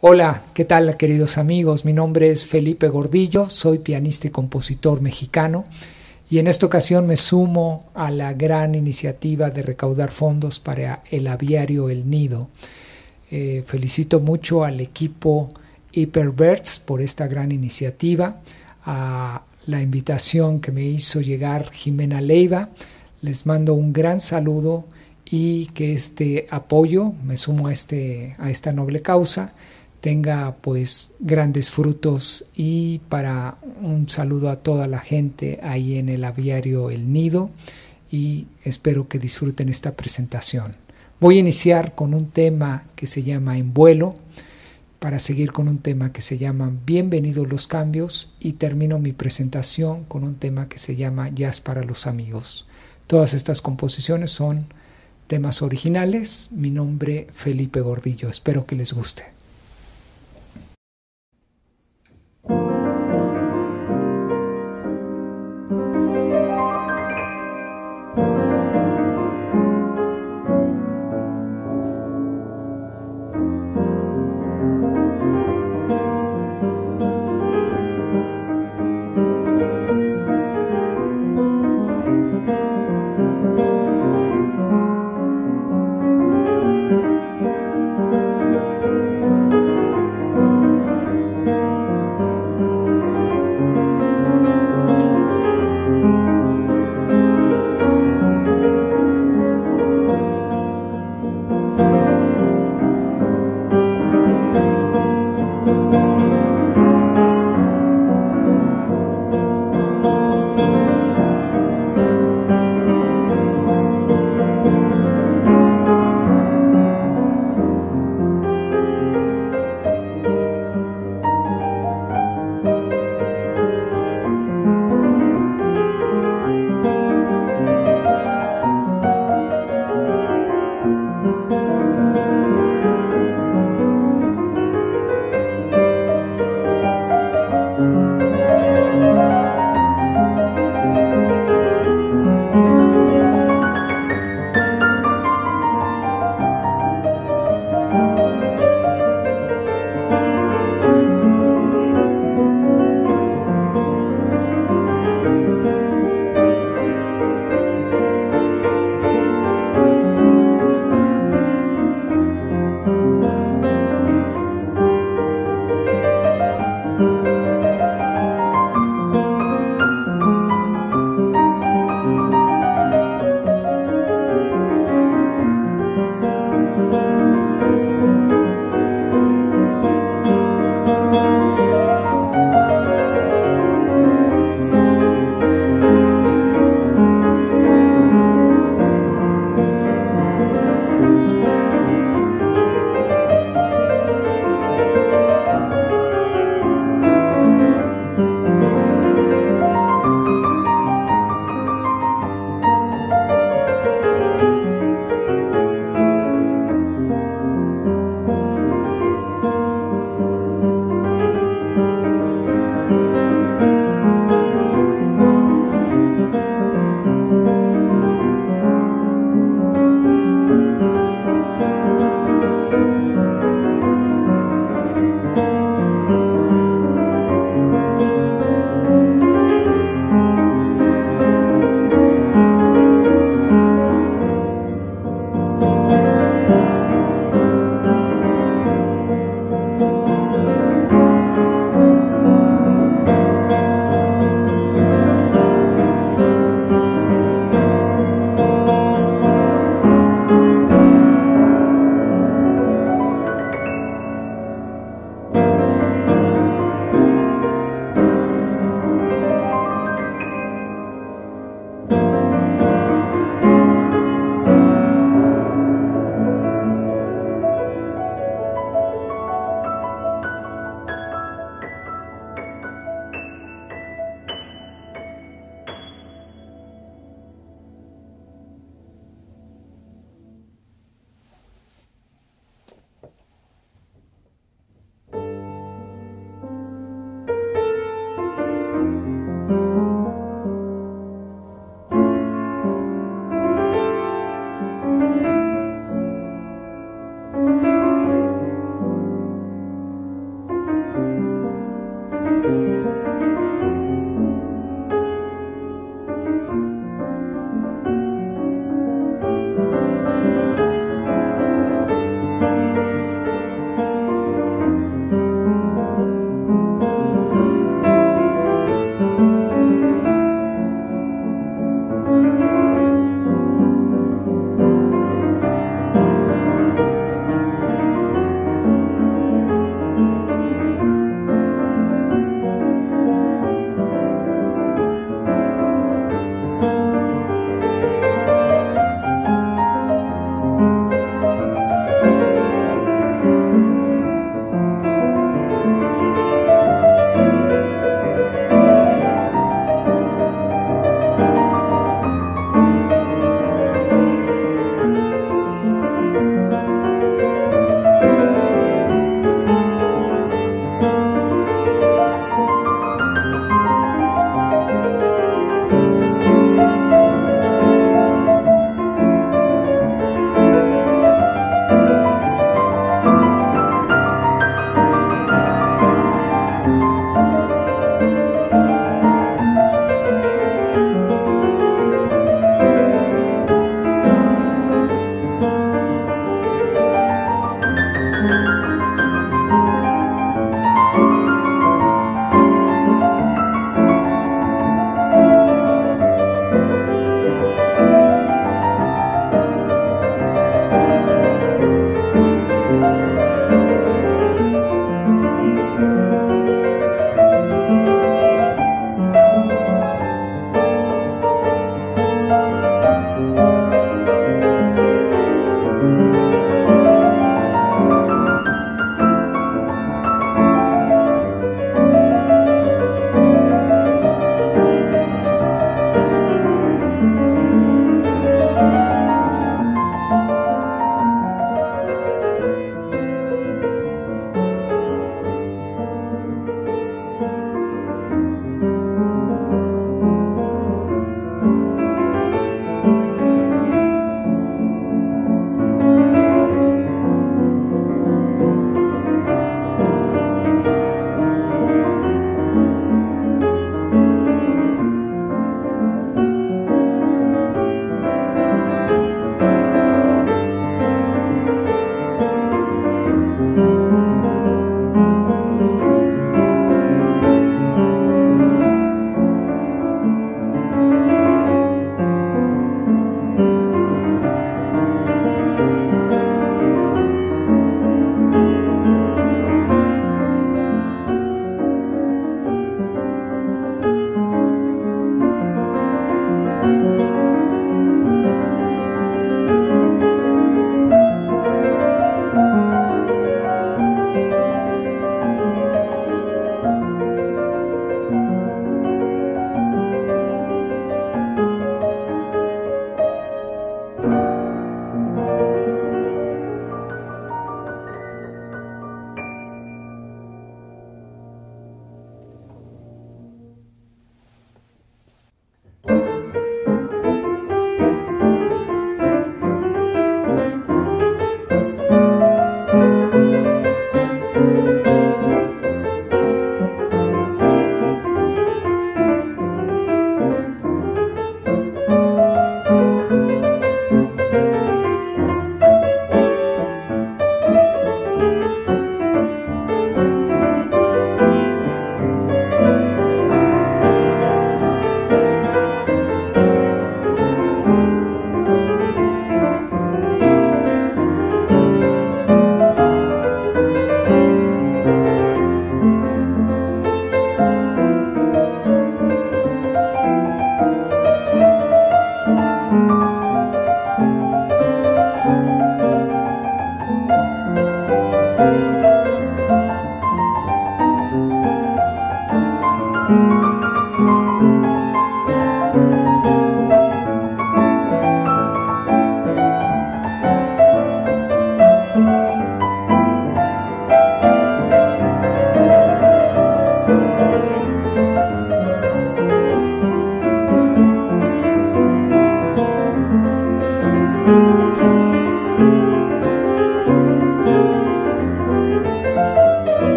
Hola, ¿qué tal queridos amigos? Mi nombre es Felipe Gordillo, soy pianista y compositor mexicano y en esta ocasión me sumo a la gran iniciativa de recaudar fondos para el aviario El Nido. Eh, felicito mucho al equipo Hyperbirds por esta gran iniciativa, a la invitación que me hizo llegar Jimena Leiva. Les mando un gran saludo y que este apoyo, me sumo a, este, a esta noble causa, tenga pues grandes frutos y para un saludo a toda la gente ahí en el aviario El Nido y espero que disfruten esta presentación. Voy a iniciar con un tema que se llama En vuelo para seguir con un tema que se llama Bienvenidos los cambios y termino mi presentación con un tema que se llama Jazz para los amigos. Todas estas composiciones son temas originales. Mi nombre Felipe Gordillo. Espero que les guste.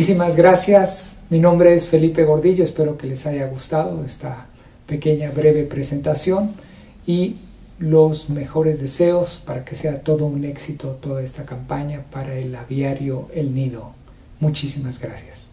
Muchísimas gracias. Mi nombre es Felipe Gordillo. Espero que les haya gustado esta pequeña, breve presentación y los mejores deseos para que sea todo un éxito toda esta campaña para el aviario El Nido. Muchísimas gracias.